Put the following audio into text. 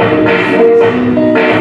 Música